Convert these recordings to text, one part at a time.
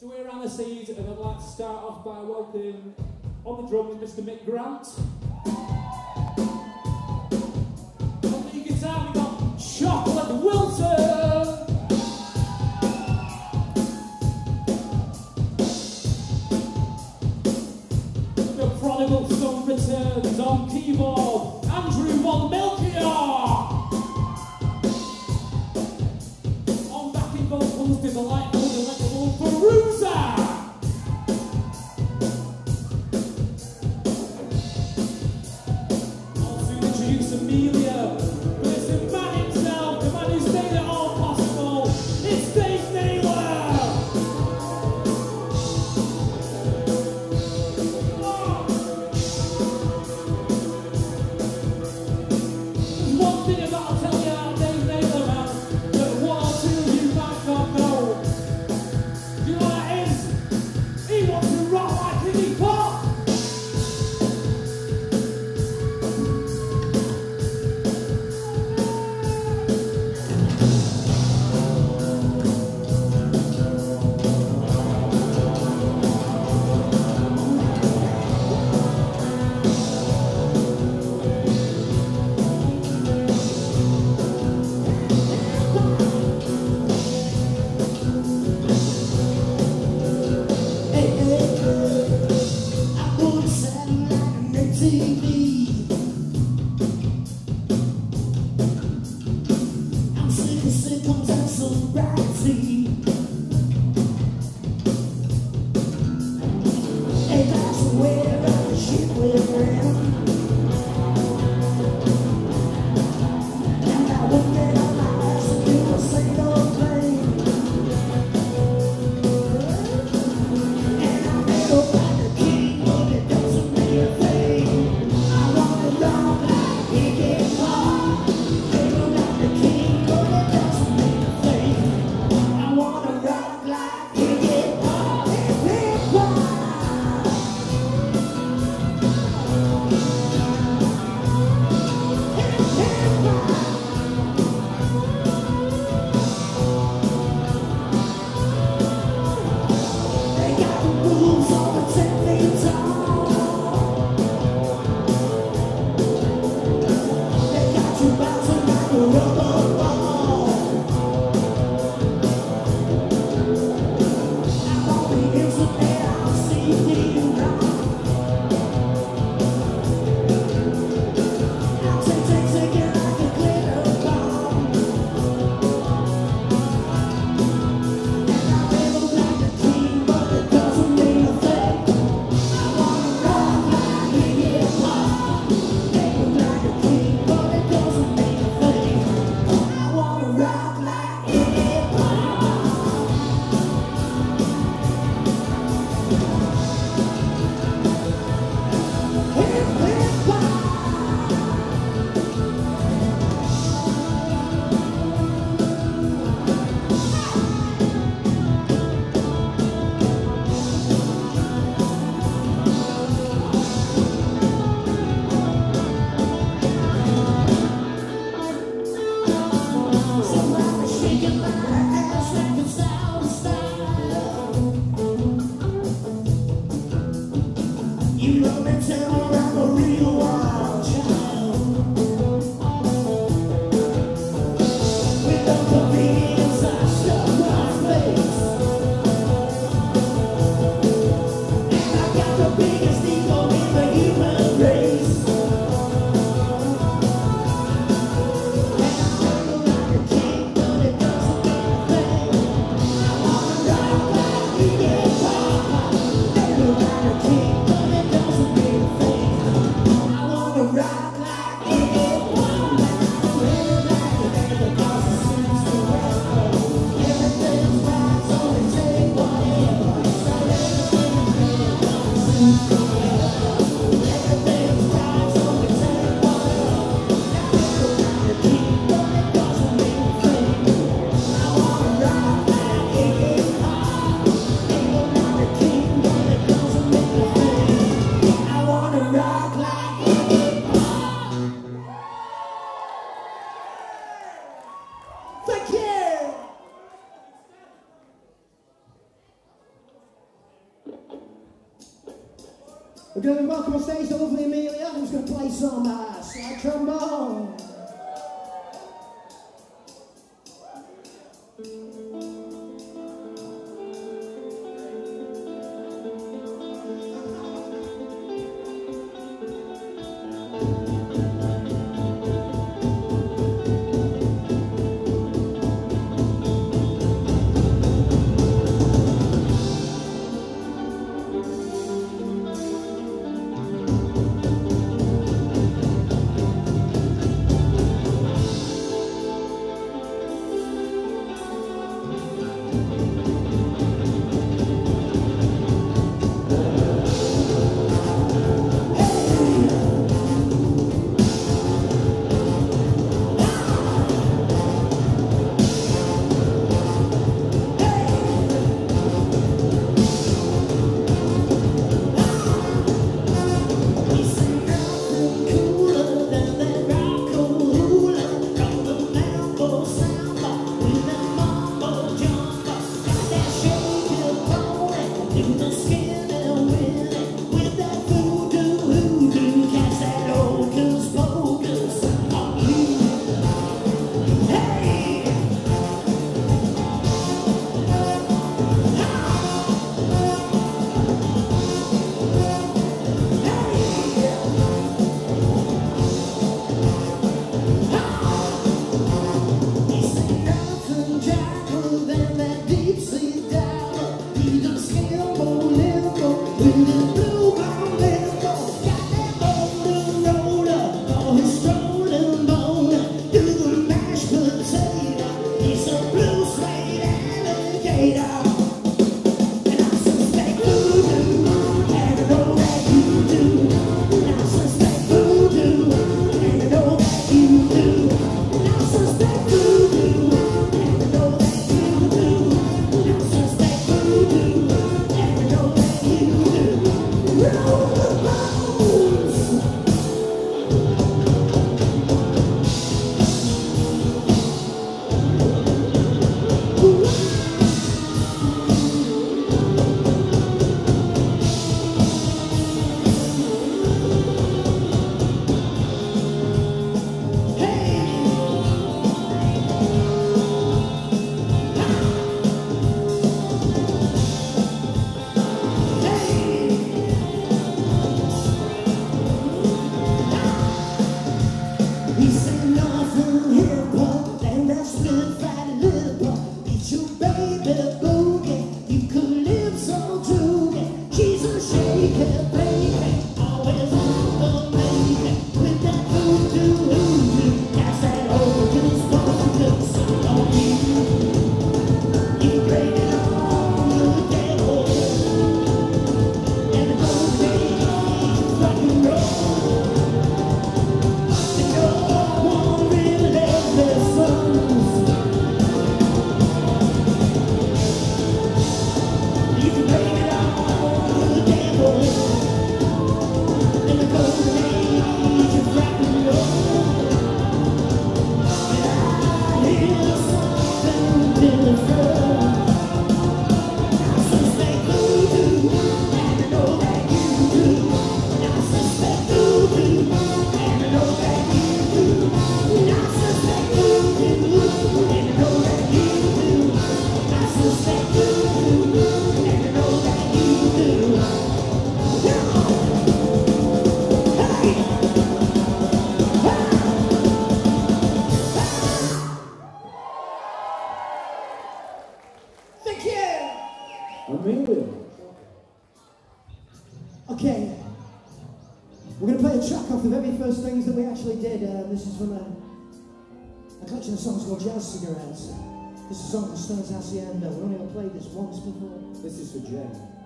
So we're Aniseed, and I'd like to start off by welcoming on the drums Mr. Mick Grant. We're going to welcome on stage the lovely Amelia, who's going to play some uh, slide trombone. A collection of songs called Jazz Cigarettes. This is a song from Stone's Hacienda. We've only ever played this once before. This is for Jay.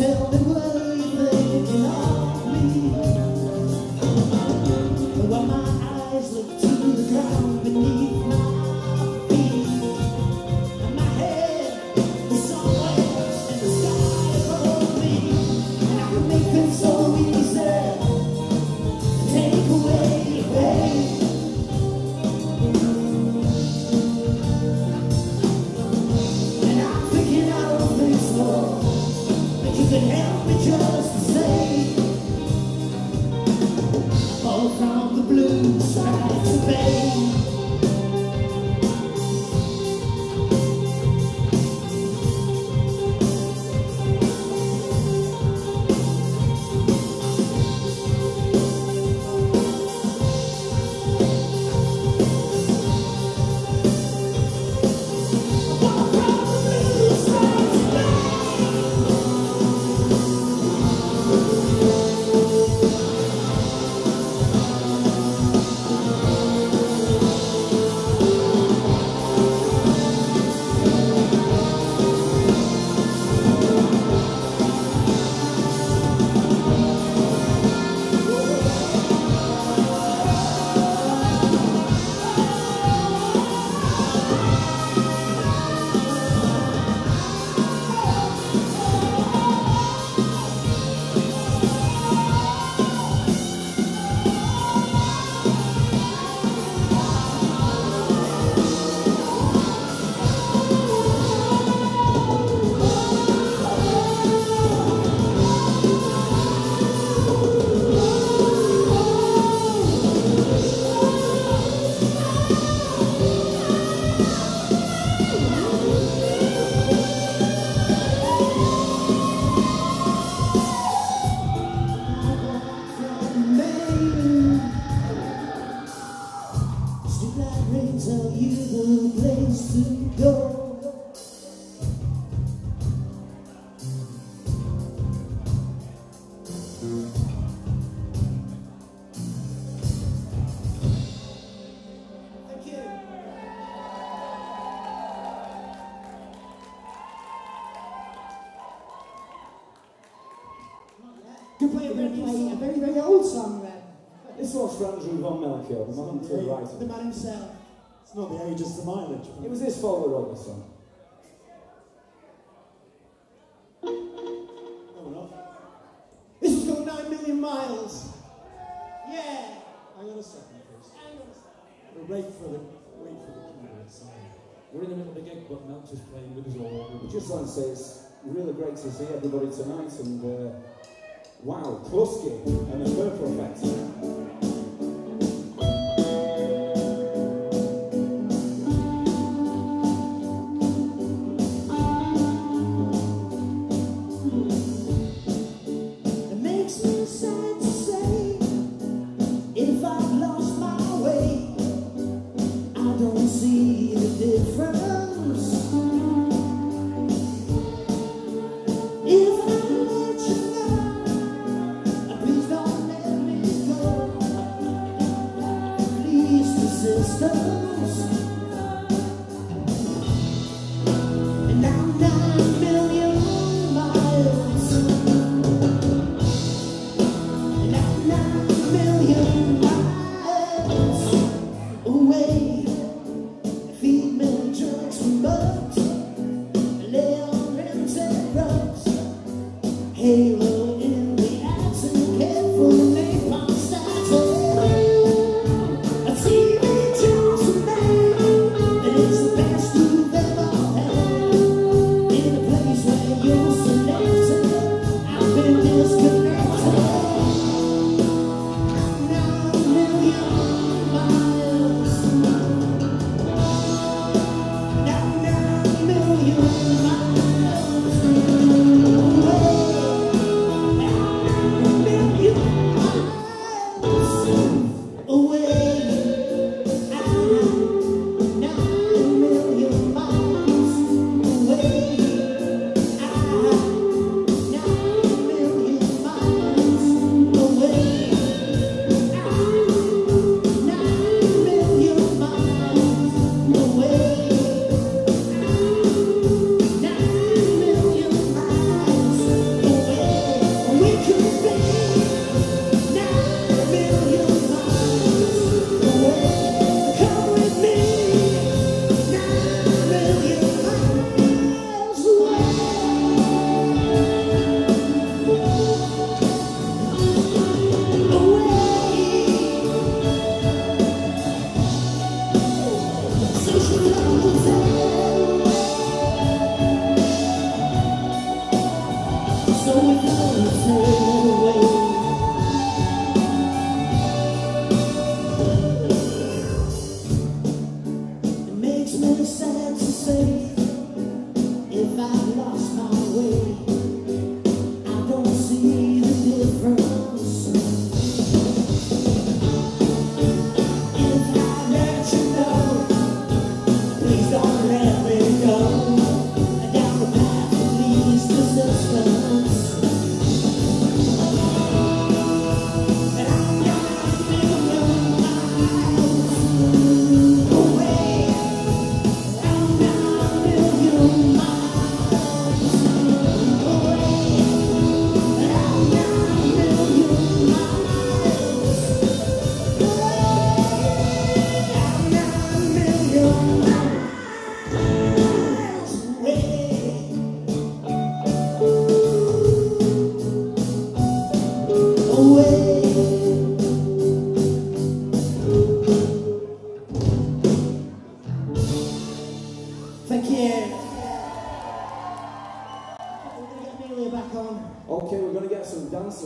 certeza. The man himself. It's not the age, it's the mileage. It was his fault we wrote this song. This has got 9 million miles. Yeah. Hang on a second first. Hang on a second. We'll wait for the, wait for the keyboard sound. We're in the middle of the gig, but Melch just playing with us all. Just want to say it's really great to see everybody tonight and uh, wow, close game and a purple effect.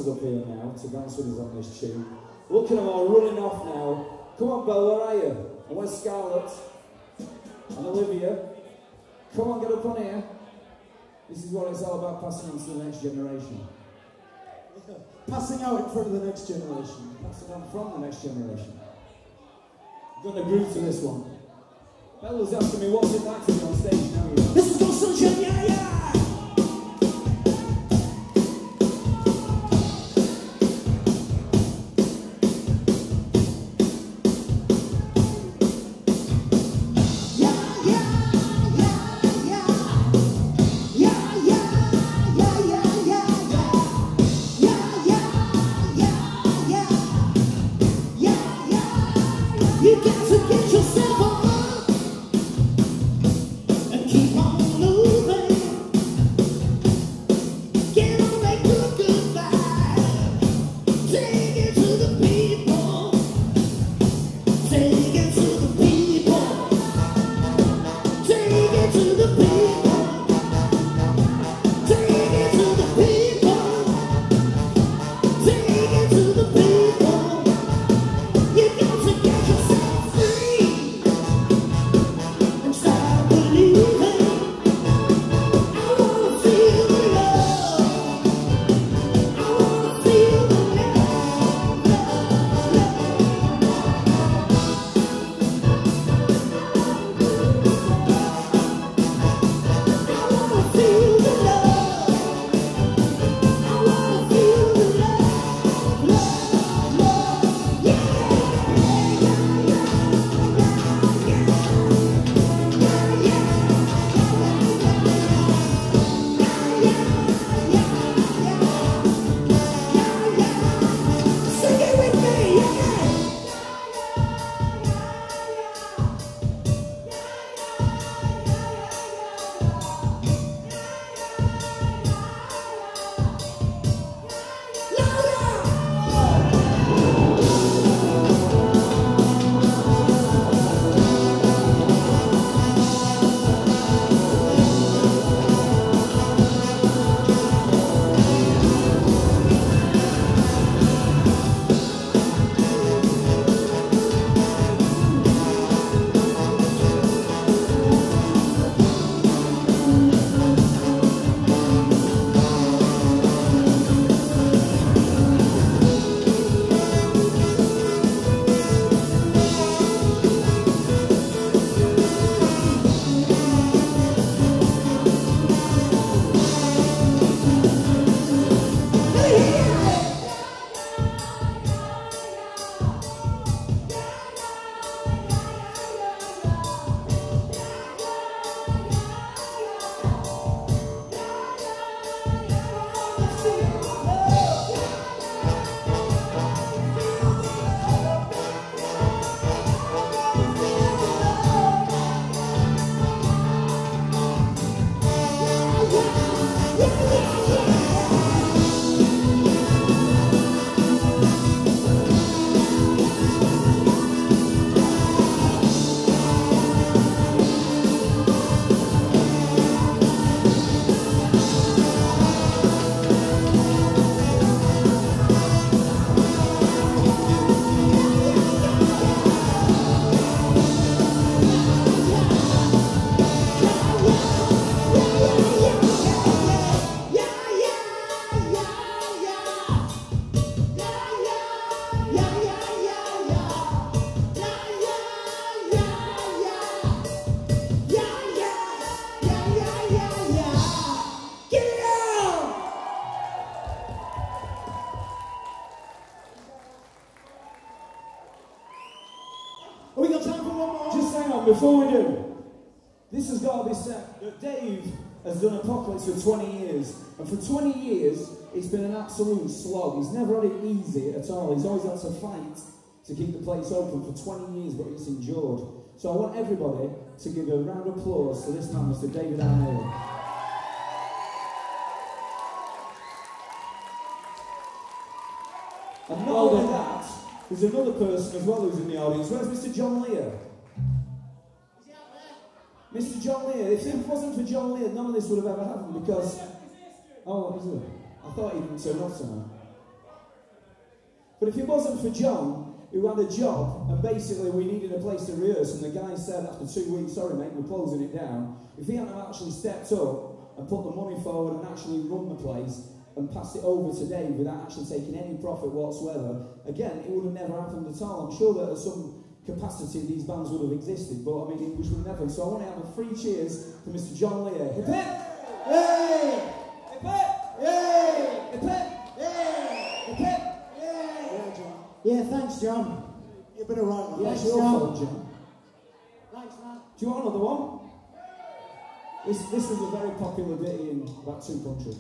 up here now to dance with us on this tune. Look at them all running off now. Come on, Belle, where are you? And where's Scarlett? And Olivia? Come on, get up on here. This is what it's all about, passing on to the next generation. Passing out in front of the next generation. Passing on from the next generation. I'm going to groove to this one. Bella's asking me, what's it like to be on stage now? This is Ghost Sunshine, yeah, yeah! For 20 years, and for 20 years, it's been an absolute slog. He's never had it easy at all. He's always had to fight to keep the place open for 20 years, but it's endured. So I want everybody to give a round of applause to this man, Mr. David Arnold. And not Well only that, there's another person as well who's in the audience. Where's Mr. John Lear? Mr. John Lear. If it wasn't for John Lear, none of this would have ever happened because. Oh, is it? I thought he didn't turn up tonight. But if it wasn't for John, who had a job, and basically we needed a place to rehearse, and the guy said after two weeks, sorry mate, we're closing it down, if he hadn't actually stepped up and put the money forward and actually run the place and passed it over to Dave without actually taking any profit whatsoever, again, it would have never happened at all. I'm sure that at some capacity of these bands would have existed, but I mean, English would never. So I want to have a free cheers for Mr. John Lear. Hip hip! Hey! Hip hip! Hey! Hip hip! Hey! Hip hip! Yeah, John. Yeah, thanks, John. You've been alright, man. Yeah, thanks, your John. fault, John. Thanks, man. Do you want another one? This, this was a very popular ditty in about two countries.